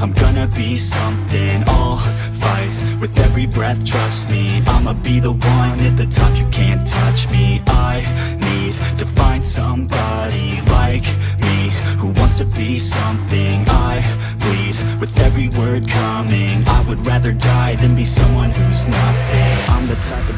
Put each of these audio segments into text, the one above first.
I'm gonna be something, I'll fight With every breath, trust me. I'ma be the one at the top, you can't touch me. I need to find somebody like me Who wants to be something. I bleed with every word coming. I would rather die than be someone who's nothing. I'm the type of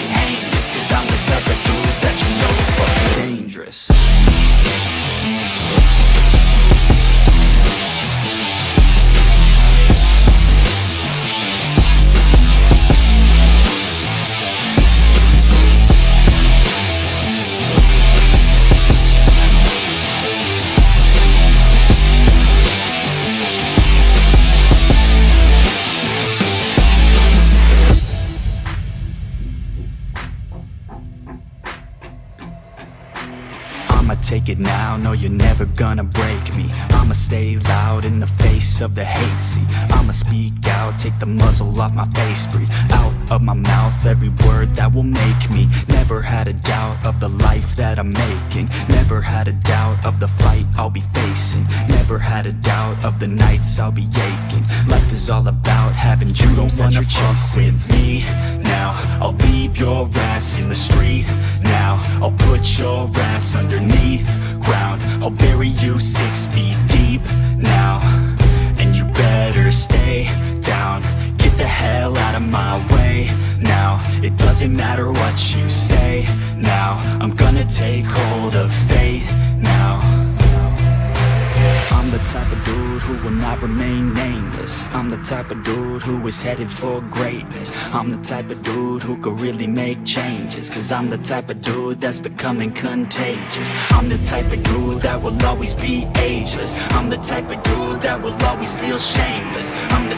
I'ma take it now, no you're never gonna break me. I'ma stay loud in the face of the hate See, I'ma take the muzzle off my face Breathe out of my mouth every word that will make me. Never had a doubt of the life that I'm making. Never had a doubt of the fight I'll be facing. Never had a doubt of the nights I'll be aching. Life is all about having dreams you don't that you're chasing with me. Now I'll leave your ass in the street. Now I'll put your ass underneath ground. I'll bury you six feet doesn't matter what you say now I'm gonna take hold of fate now. I'm the type of dude who will not remain nameless. I'm the type of dude who is headed for greatness. I'm the type of dude who could really make changes Cause I'm the type of dude that's becoming contagious. I'm the type of dude that will always be ageless. I'm the type of dude that will always feel shameless. I'm